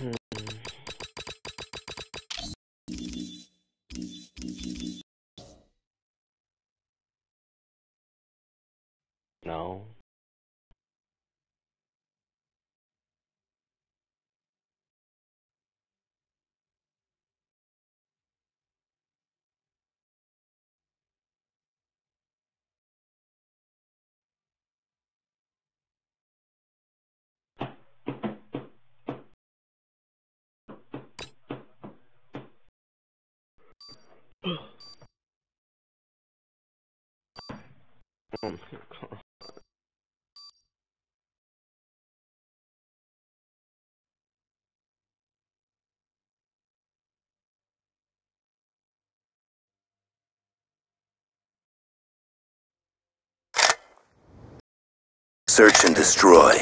No. Oh. Search and destroy.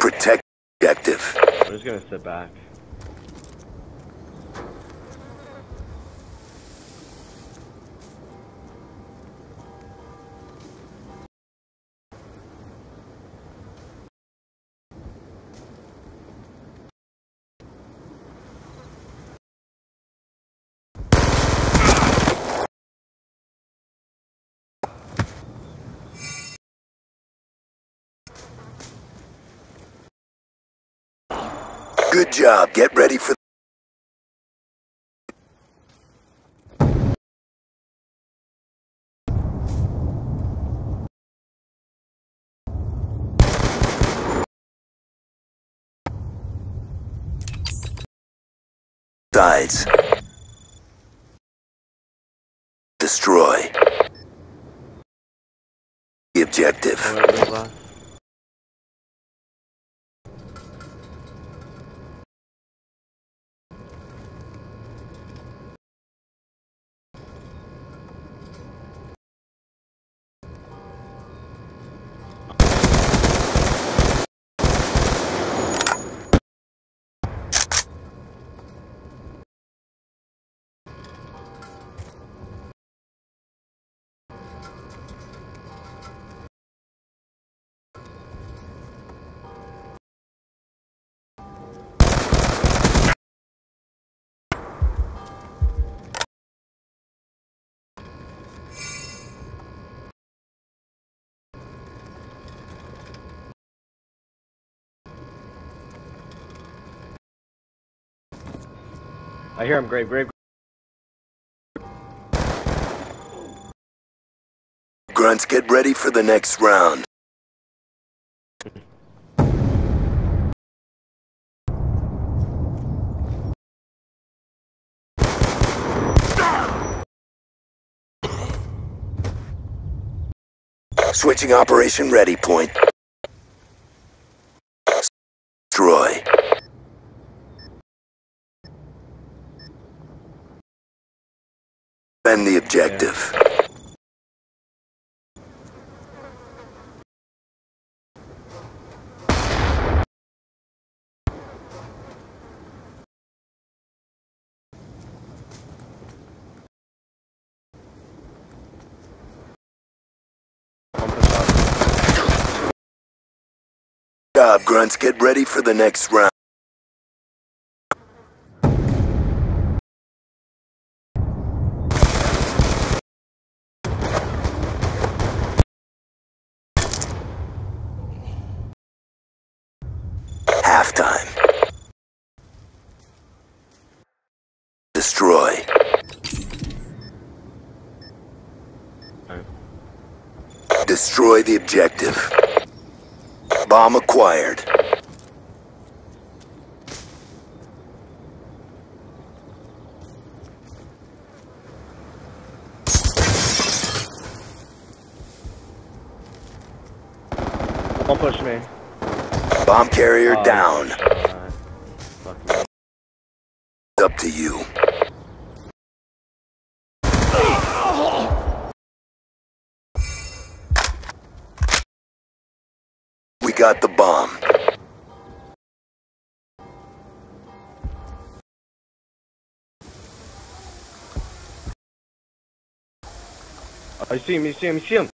Protect objective. I'm just gonna sit back. Good job. Get ready for sides. Destroy. The objective. I hear him, grave, grave. Grunts, get ready for the next round. Switching operation ready point. Destroy. Defend the objective. Job, Grunts. Get ready for the next round. Halftime. Destroy. Destroy the objective. Bomb acquired. Don't push me. Bomb carrier Oh, down. alright. Fuck me. Up to you. We got the bomb. I see him, you see him, you see him.